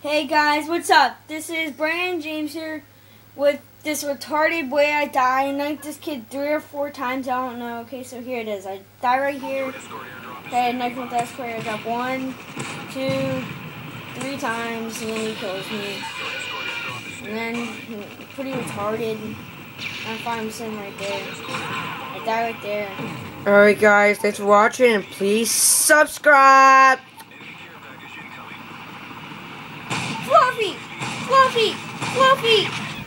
Hey guys, what's up? This is Brandon James here with this retarded way I die. I knifed this kid three or four times, I don't know. Okay, so here it is. I die right here. Okay, I knife with that square. I got one, two, three times, and then he kills me. And then, hmm, pretty retarded. I find him sitting right there. I die right there. Alright guys, thanks for watching and please subscribe! Fluffy! Fluffy! Fluffy!